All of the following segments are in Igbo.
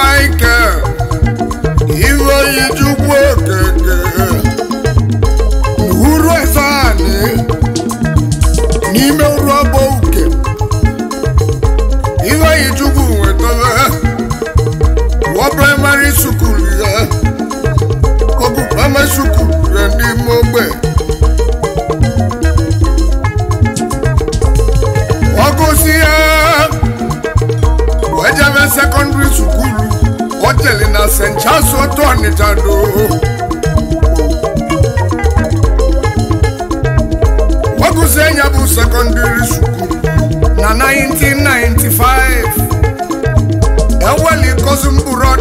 Michael iroyi jukwu okeke uhuru efe anị n'ime uru urugbo uke iroyi jukwu nwetara wọ praịmarị sukulu ya ọ bụ praịmarị sukulu ya n'ime na St. Charles otu ọgụzie ya bụ na 1995 eweli kozi mkpụrụ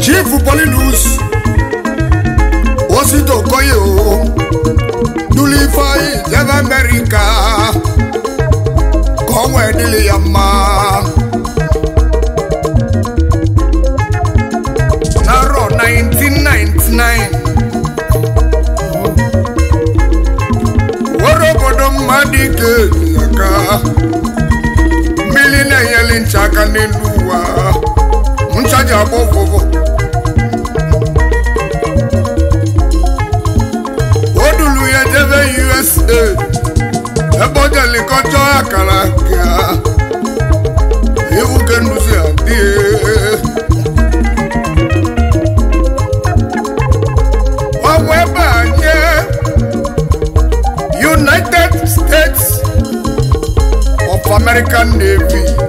Chief Polinus Osita n'elu ụwa ncha ji agba o duru ya jebe USA ebe ọ akara ka iwu nduzi adịghị United States American Navy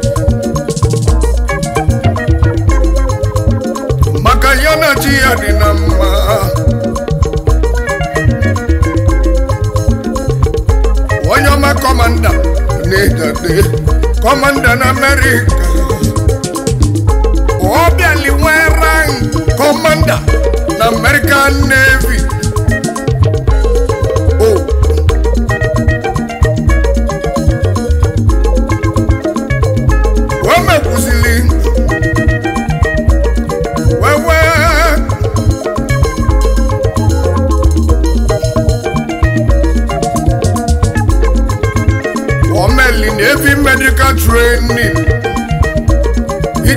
kọmanda na Amerịka ọ bịali nwee kọmanda na American Navy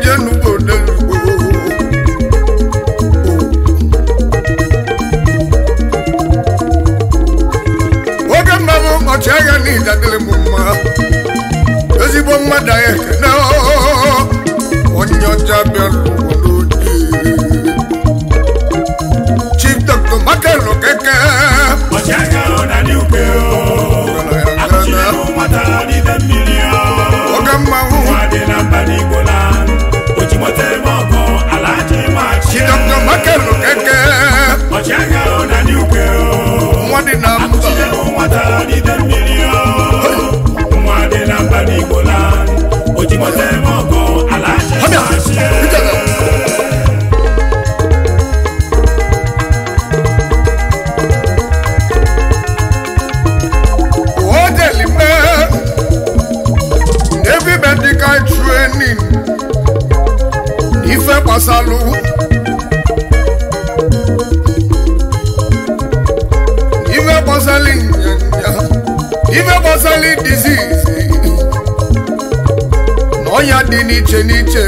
no gbasara ife gbasara disease na ọnya dị n'iche n'iche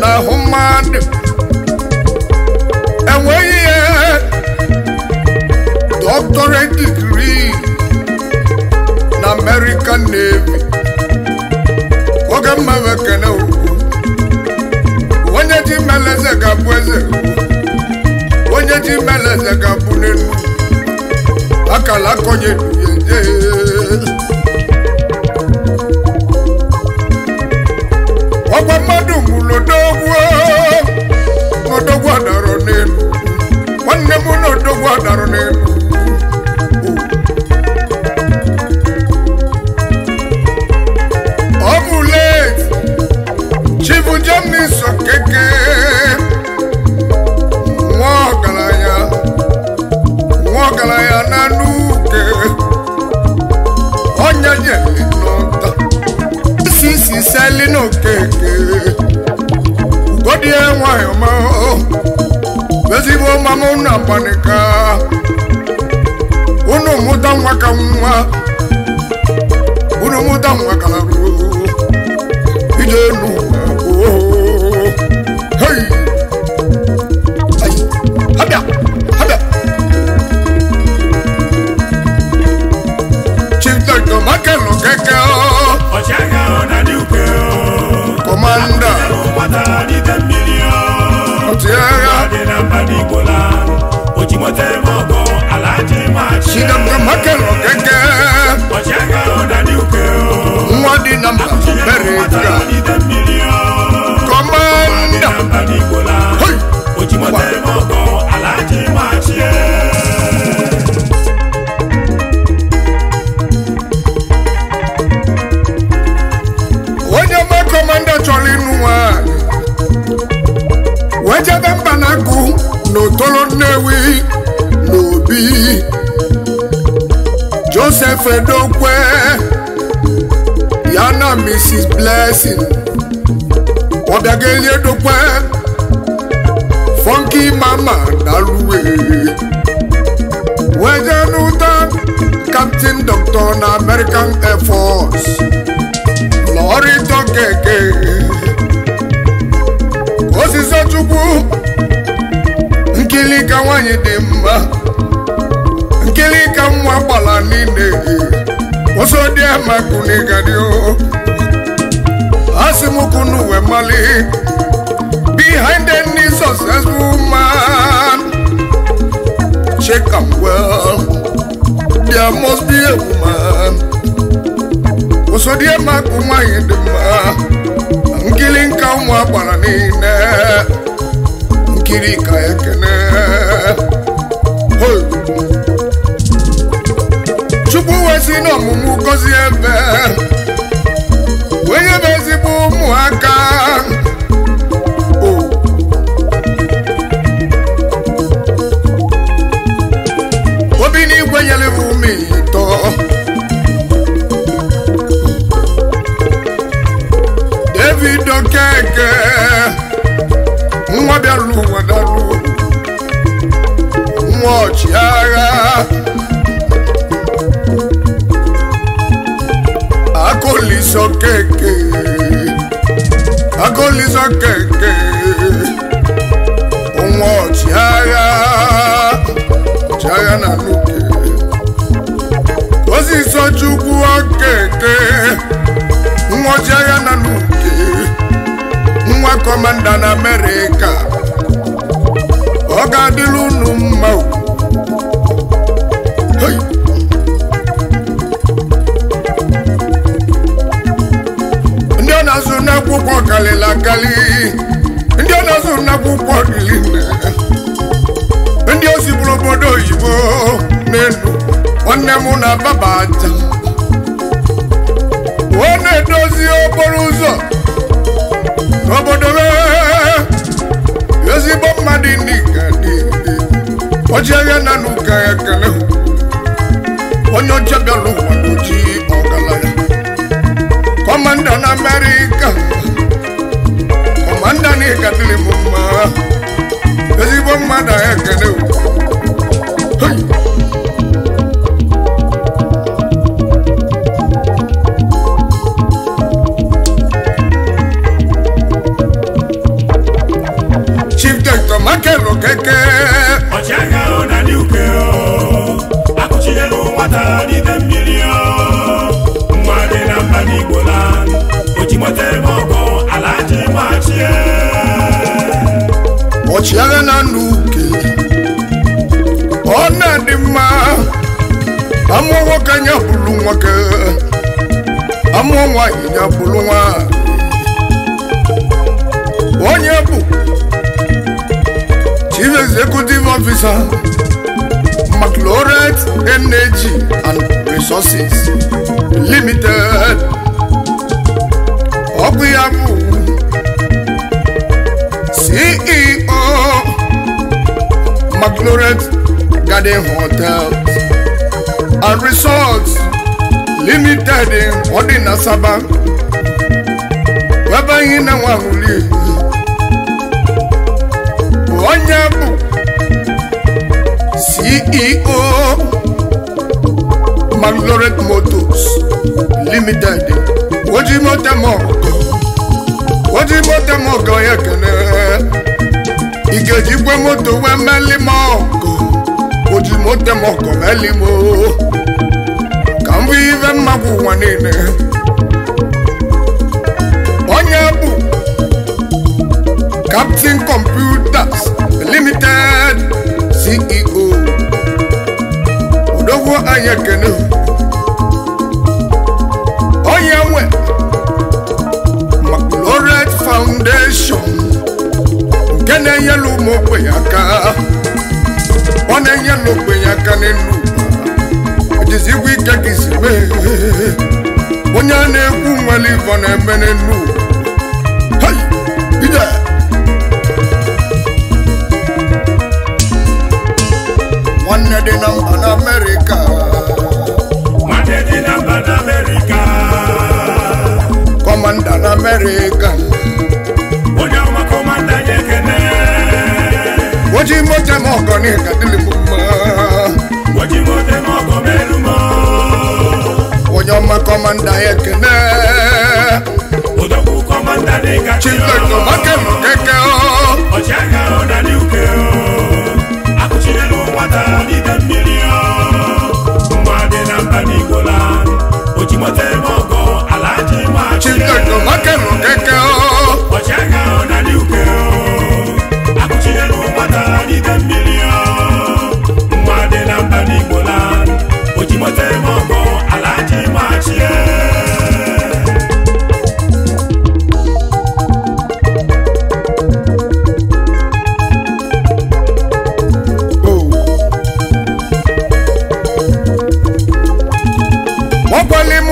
na ahụ mmadụ enweghị ihe doctorate degree na American Navy oge mmewe kene ugwu onye ji meleze ga-abụ eze onye ji meleze ga-abụ n'elu akala konye duye ọgwa mmadụ mụrụ odogwu odogwu adarọ n'elu nwanne m na adarọ n'elu ọ bụ let chibu jemni sọ keke nwa ọgaranya nwa ya. iselinu keke ugodie nwanyị ma ezigbo mama unu agbanika unu mụta nwa ka nwa unu mụta nwa kala ruo ije nu Chief Doctor Michael Okeke. Oh! mo tẹ́ mọ́ gan alájí máa jẹ́. sinamọ makẹ́rọ̀ gẹ́gẹ́. nwaanyị dị mma nkiri ka nwa gbara niile ụsọ dị amakunigadi asimukunu we mali behind any successful man check am well there must be a woman ụsọ dị amaku nwaanyị dị mma nkiri nka nwa gbara niile nkiri ka ekene chukwu wesi n'ọmụmụ gozie ebe onye bụ ezigbo ụmụaka oh! obi n'igwe nyere ume ịtọ David Okeke nwa bịara ụwa n'alụ nwa ọchịagha akọliso keke akọliso keke nwa ọchịagha ọchịagha na nuke oziso chukwu okeke nwa ọchịagha na nuke Kọmanda na Amerịka ọ ga-adịla unu mma ndị ọ na-azụ n'akwụkwọ kalịla akali ndị ọ na-azụ n'akwụkwọ dịlina ndị o siburu obodo oyibo n'elu nwanne m na babata ọ na-edozi okporo ụzọ n'obodo ezigbo mmadụ ndị ka dị ojiahịa na n'ụka ya kele onye ọcha bịara ụwa n'oji ọgaranya kọmanda na amerịka kọmanda na ịkadịrị m mma ezigbo mmadụ ahịa kele nụ keke ọchịagha na ndị uke akụchidelu nwata n'ide mmiri nwa dị na mba n'igbo na ojimọta ala ji machie ọchịagha na ndị uke ọ na-adị mma nwoke nya nwoke nwaanyị nya nwa onye executive officer McLauret Energy and Resources Limited ọ̀gbìyàwó CEO McLauret Garden Hotel and Resorts Limited ọdún Nasaba wẹ́bẹ̀ yín náà wà wọlé onye bụ CEO Magnoret Motors Limited ojimotemogo ojimotemogo ya kene ikejikwe moto wee meli mogo ojimotemogo meli mo ka mbụ ive mmagwụ ụwa niile onye bụ Captain Computers Limited CEO bụ onye nwe Immaculate Foundation nke na-enyelu ụmụ ogbenye aka ọ na-enyelu ogbenye aka n'elu ejizi ike ka isi mee onye a na-ekwu nwere na-eme n'elu one dị na mba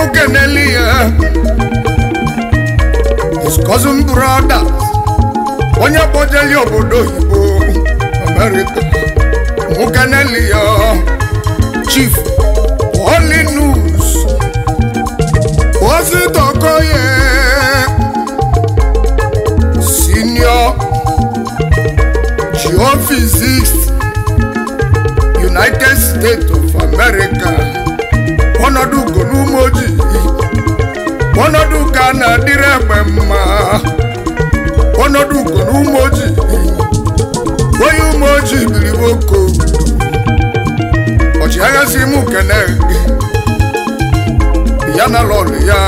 Chukwu keneli his cousin brother onye kpojeli obodo oyibo America mụ keneli chief Holy News ozi Dokoye senior geophysics United States of America ọnọdụ ugo n'ume ojii ọnọdụ ga na-adịrị egbe mma ọnọdụ ugo n'ume ojii onye ume ojii biri oko ọchịagha si mụ kene ya na lọlụ ya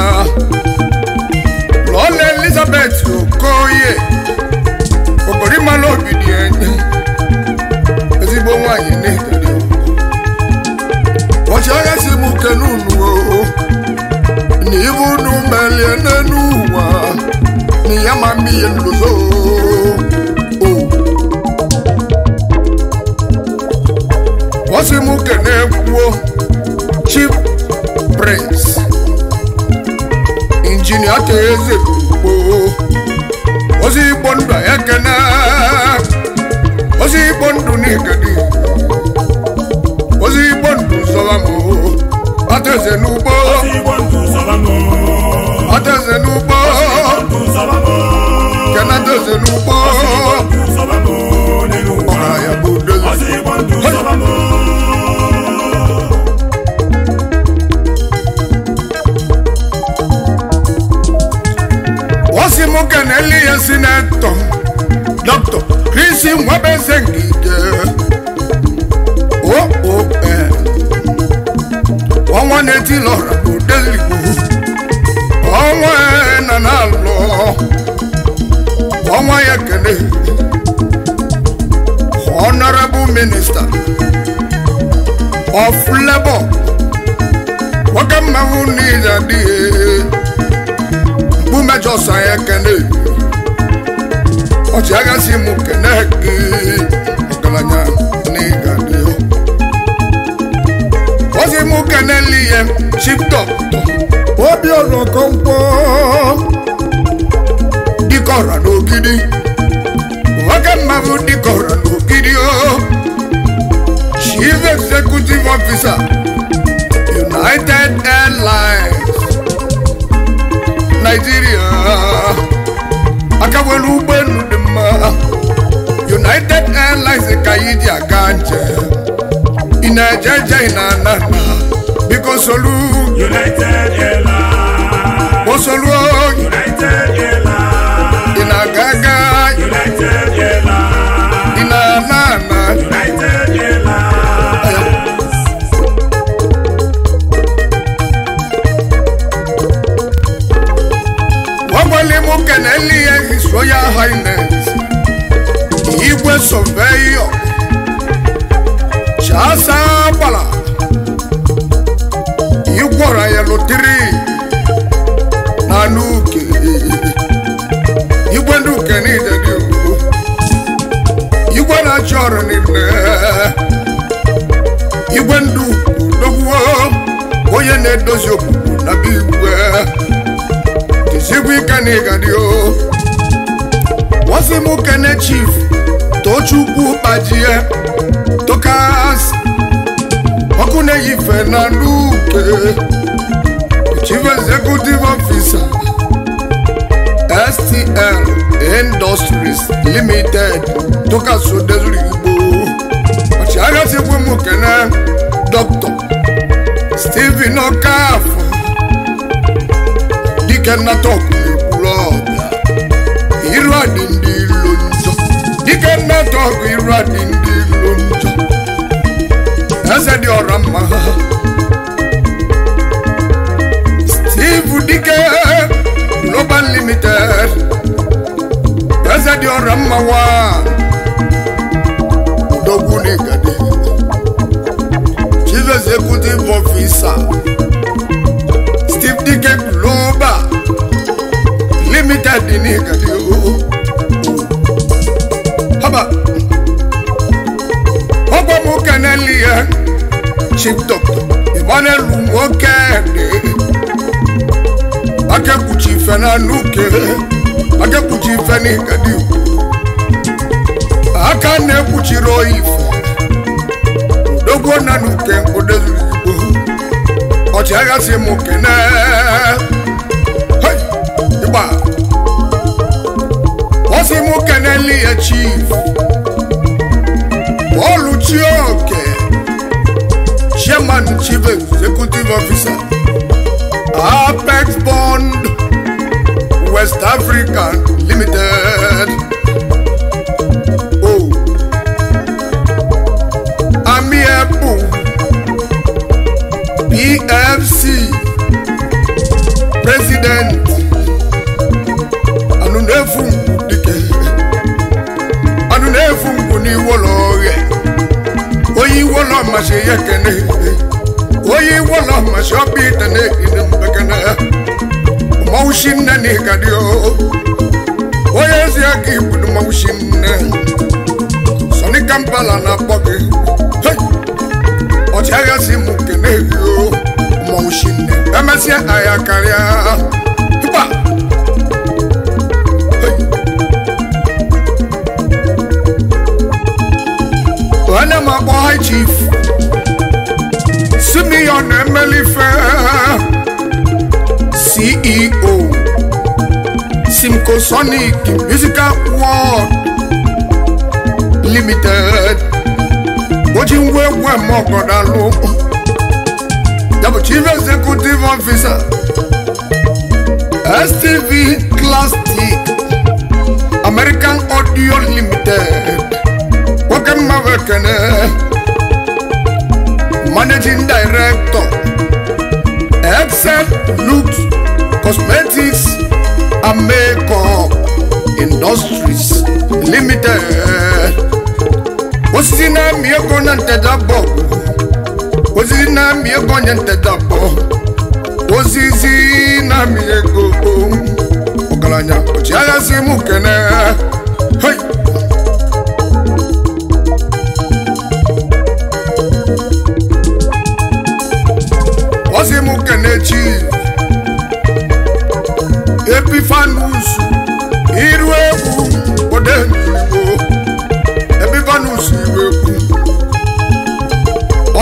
of labor nwoke mmanwụ niile adịghị mkpu mejọ sọ ya kene ọchịagha si m kene gị ọgaranya n'ịga dị ozi m keneli ihe obi ọlọkọ mkpọ dịkọrọ n'ogidi dịkọrọ executive officer united airlines nigeria akabwelu ụgbọelu dị mma united airlines ka anyị ji aga njem ị na-eje eje ị na-ana na biko solu united airlines o solu ị na-aga aga united airlines Highness Igwe Surveyor Chasa Agbala Igwora ya lotiri na n'uke Igwe ndị uke niile dị ugwu Igwe na-achị ọrụ niile Igwe ndị ukwu dogwuo onye na-edozi okpukpu na bụ igwe tizigwe ike na ịga dị o ozi m kene chief tochukwu kpajie tokas ọkụ na-eyife na Uke, chief executive officer stl industries limited tokas odezuri igbo ọchịagha sikwu m kene dr stephen okafọ dike nnata adị ndị ilo dike ikenna tọgụ iru adị ndị ilo njọ eze dị ọra mma ha Ivan Chibe, Executive Officer, Apex Bond, West Africa Limited. Oh, Ami Ebu, PFC, President, Anunefu Dike, Anunefu Nkuni Wolo, Oyi Wolo Mashe Yekene. onye iwu na mmasị ọba ite na-ehiri mbegana mmanwụchi nne na ịgadị onye ezi aka ibu na mmanwụchi nne sọni kampala na-akpọ gị ọchịagha si m nke na-ehi mmanwụchi nne emesịa agha karịa Sonic Musical World Limited ojingwa egwu emeọgọdalụ ya bụ chief executive officer STV Classic American Audio Limited nwoke mma managing director Excel looks Cosmetics Ameko Industries Limited osisi na-amị ego na ntedabọ osisi na-amị ego onye ntedabọ osisi na-amị ego ọgaranya ọchịagha si m kene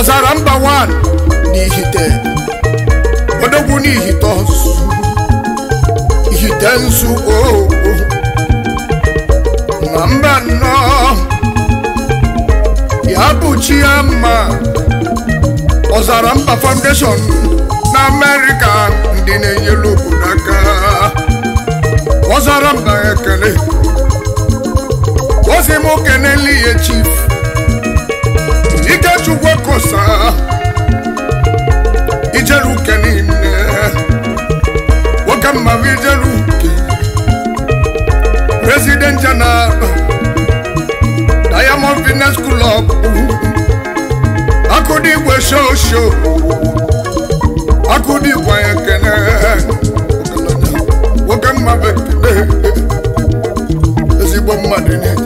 ọzara mba wan n'ihite odogwu n'ihite ọzụ ihite nzu oo na mba nnọọ ya bụ chi ya mma ọzara mba foundation na amerịka ndị na enyere obodo aka ọzara mba ekele ozi m keneli liye chief chukwu kosa ijere uke niile nwoke mma bụ ijere uke president na diamond fitness club akụdị igwe shosho akụdị igwe ekene nwoke mma bụ ekene ezigbo mmadụ na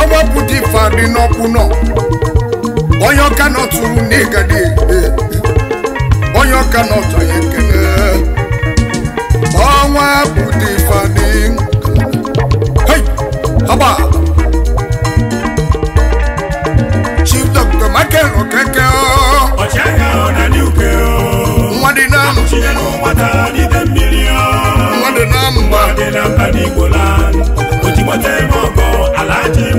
ọgbapụta ifeadị n'ọkpụ nọ onye ọka nọtụrụ na ịgadi onye ọka nọtụ ya ekele ọnwa pụta ifeadị ọgba chief dr michael okeke nwa dị na nwa dị na mba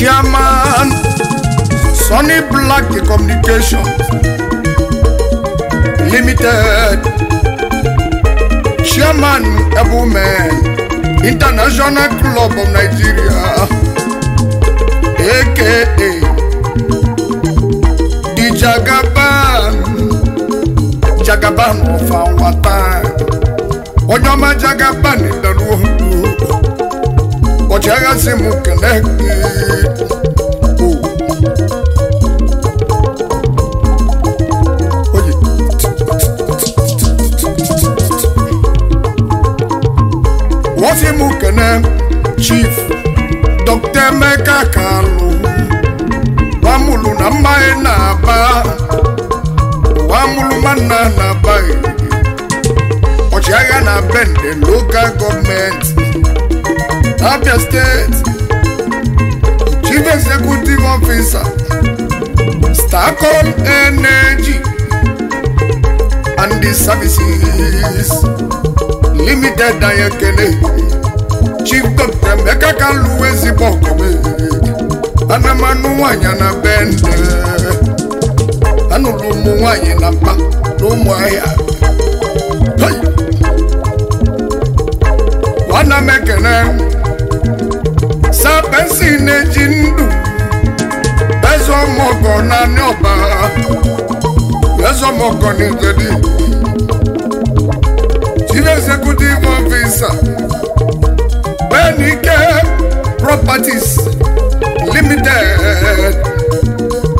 chairman Sunny Black Communication Limited chairman Ebumen International Club of Nigeria aka the Jagaban Jagaban of our time onye ọma Jagaban nìkan. ụbọchị agha si m connected State Chief Executive Officer Starcom Energy and di Services Limited Dayekene Chief Dr. Emeka Kalu ezigbo anamanụ nwanyị na bende anụrụ Nwanyi, nwanyị na mpa na ahịa nwana m naanị ọba ezemọkọnigwedi chief executive officer Benike Properties Limited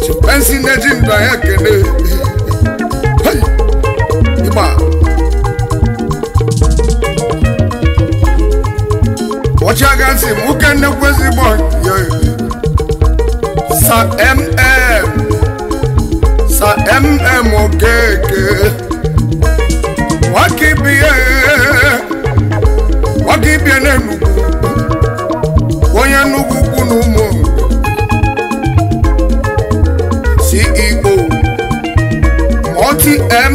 chipensi chipensinejinda ekene ịgba ọchịagha si nwoke nnekwu ezigbo sir M.A. sa mm okeke nwakibie nwakibie n'enugwu onye nnukwu ukwu na ụmụ ceo multi mm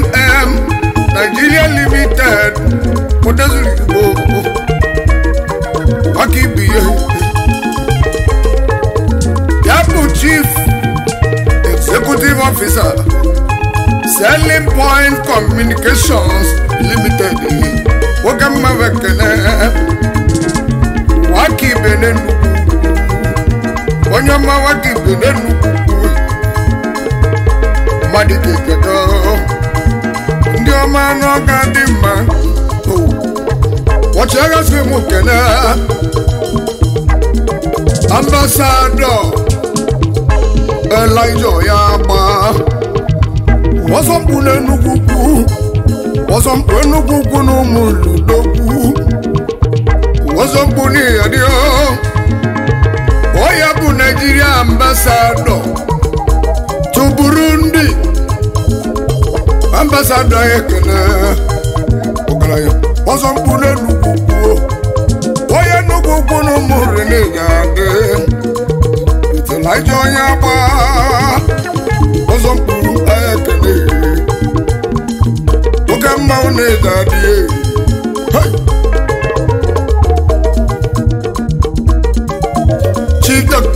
nigeria limited mudezuru igbo nwakibie ya bụ chief executive officer selling point communications limited nwoke mma bụ ekele wakibe n'Enugu onye ọma wakibe n'Enugu mmadụ kekedo ndị ọma n'ọga dị mma ọchịagha sị m kele ambasadọ Elijah ya gba ọsọmkpu n'Enugwu kwu ọsọmkpu Enugwu kwu na ụmụ ludokwu ọsọmkpu n'Iyadị onye bụ Naijiria ambasadọ tụ Burundi ambasadọ Ekene